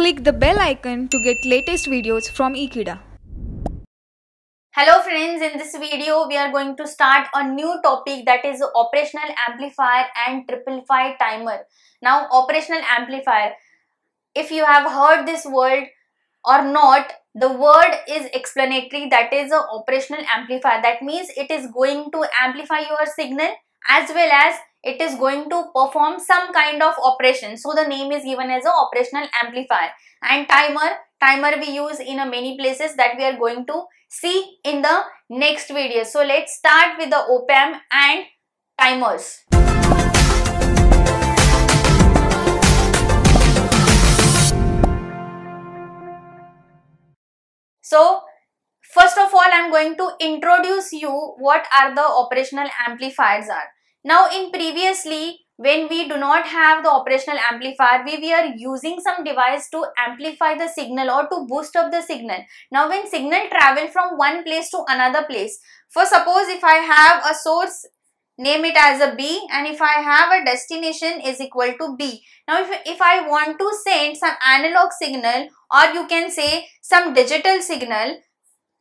Click the bell icon to get latest videos from Ekeeda. Hello friends, in this video we are going to start a new topic that is operational amplifier and triple five timer. Now operational amplifier, if you have heard this word or not, the word is explanatory that is a operational amplifier. That means it is going to amplify your signal as well as it is going to perform some kind of operation. So the name is given as a operational amplifier and timer. Timer we use in a many places that we are going to see in the next video. So let's start with the op-amp and timers. So first of all I am going to introduce you what are the operational amplifiers are. Now in previously when we do not have the operational amplifier we were using some device to amplify the signal or to boost up the signal. Now when signal travel from one place to another place for suppose if I have a source name it as a B and if I have a destination is equal to B. Now if, if I want to send some analog signal or you can say some digital signal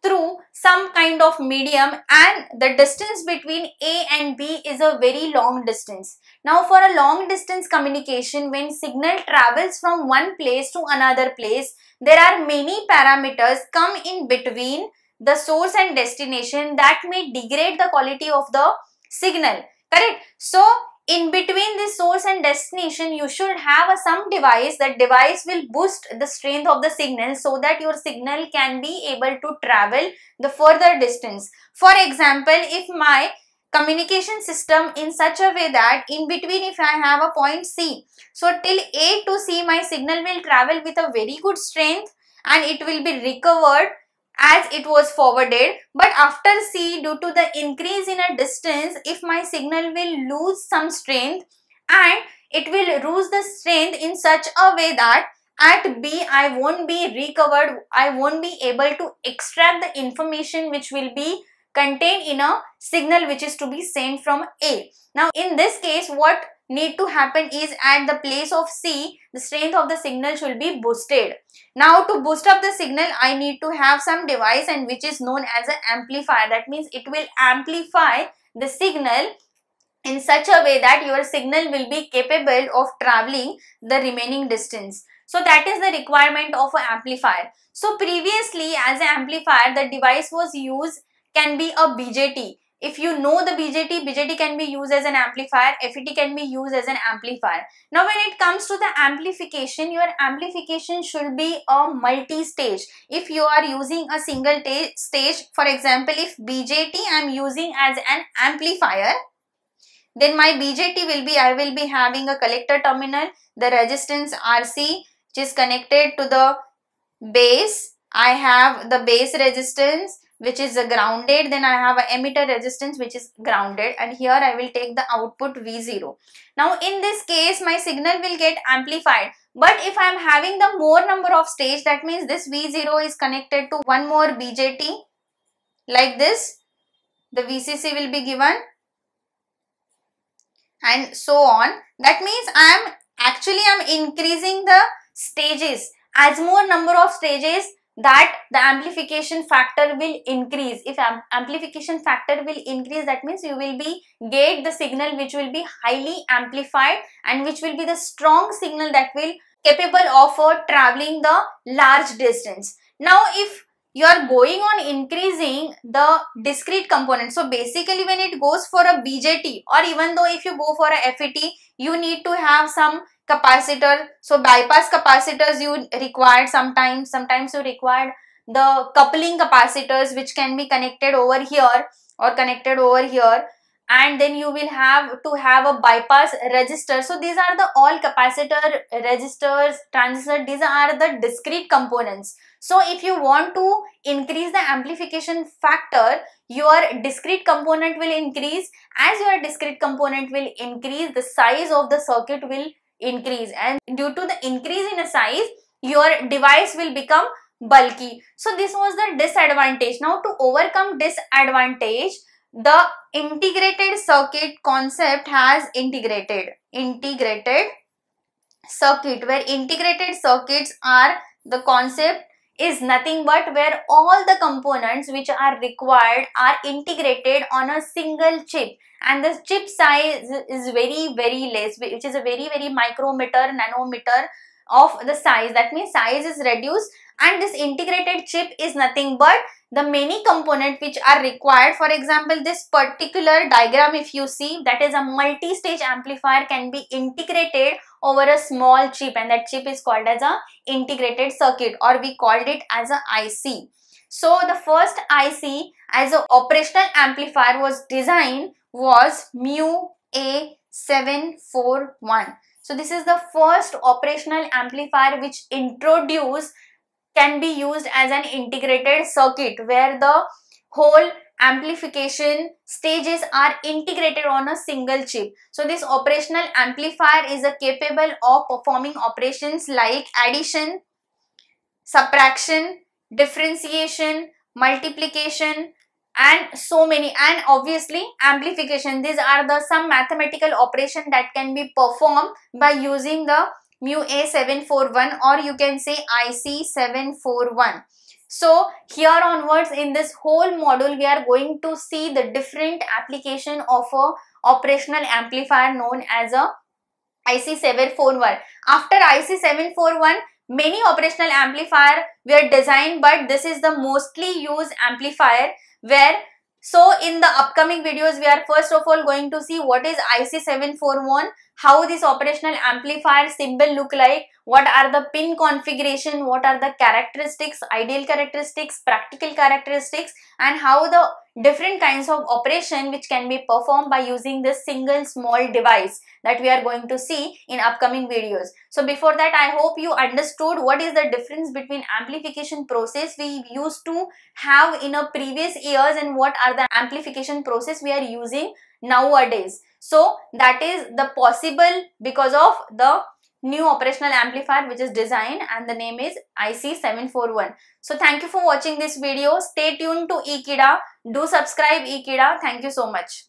through some kind of medium and the distance between A and B is a very long distance. Now for a long distance communication when signal travels from one place to another place there are many parameters come in between the source and destination that may degrade the quality of the signal correct so in between the source destination you should have a some device that device will boost the strength of the signal so that your signal can be able to travel the further distance. For example if my communication system in such a way that in between if I have a point C so till A to C my signal will travel with a very good strength and it will be recovered as it was forwarded. But after C due to the increase in a distance if my signal will lose some strength and it will lose the strength in such a way that at B I won't be recovered I won't be able to extract the information which will be contained in a signal which is to be sent from A. Now in this case what need to happen is at the place of C, the strength of the signal should be boosted. Now to boost up the signal, I need to have some device and which is known as an amplifier. That means it will amplify the signal in such a way that your signal will be capable of traveling the remaining distance. So that is the requirement of an amplifier. So previously as an amplifier, the device was used can be a BJT if you know the BJT, BJT can be used as an amplifier, FET can be used as an amplifier. Now when it comes to the amplification, your amplification should be a multi-stage. If you are using a single stage, for example, if BJT I am using as an amplifier, then my BJT will be, I will be having a collector terminal, the resistance RC which is connected to the base. I have the base resistance which is grounded. Then I have a emitter resistance which is grounded. And here I will take the output V0. Now in this case my signal will get amplified. But if I am having the more number of stage that means this V0 is connected to one more BJT like this the VCC will be given and so on that means I am actually I am increasing the stages as more number of stages that the amplification factor will increase. If am amplification factor will increase, that means you will be get the signal which will be highly amplified and which will be the strong signal that will capable of uh, traveling the large distance. Now, if you are going on increasing the discrete component. So basically when it goes for a BJT or even though if you go for a FET, you need to have some capacitor. So bypass capacitors you required sometimes. Sometimes you required the coupling capacitors which can be connected over here or connected over here and then you will have to have a bypass resistor so these are the all capacitor resistors transistor these are the discrete components. So if you want to increase the amplification factor your discrete component will increase. As your discrete component will increase the size of the circuit will increase. And due to the increase in a size your device will become bulky. So this was the disadvantage. Now to overcome disadvantage the integrated circuit concept has integrated integrated circuit where integrated circuits are the concept is nothing but where all the components which are required are integrated on a single chip. And the chip size is very very less which is a very very micrometer nanometer of the size. That means size is reduced and this integrated chip is nothing but the many components which are required for example this particular diagram if you see that is a multi-stage amplifier can be integrated over a small chip and that chip is called as a integrated circuit or we called it as a IC. So the first IC as an operational amplifier was designed was mu A741. So this is the first operational amplifier which introduced can be used as an integrated circuit where the whole amplification stages are integrated on a single chip. So this operational amplifier is capable of performing operations like addition, subtraction, differentiation, multiplication and so many and obviously amplification. These are the some mathematical operation that can be performed by using the mu A741 or you can say IC741. So here onwards in this whole module we are going to see the different application of a operational amplifier known as a IC741. After IC741 many operational amplifier were designed but this is the mostly used amplifier where so in the upcoming videos we are first of all going to see what is IC741 how this operational amplifier symbol look like, what are the pin configuration, what are the characteristics, ideal characteristics, practical characteristics and how the different kinds of operation which can be performed by using this single small device that we are going to see in upcoming videos. So before that I hope you understood what is the difference between amplification process we used to have in a previous years and what are the amplification process we are using nowadays. So that is the possible because of the new operational amplifier which is designed and the name is IC741. So thank you for watching this video. Stay tuned to Ekeeda. Do subscribe Ekeeda. Thank you so much.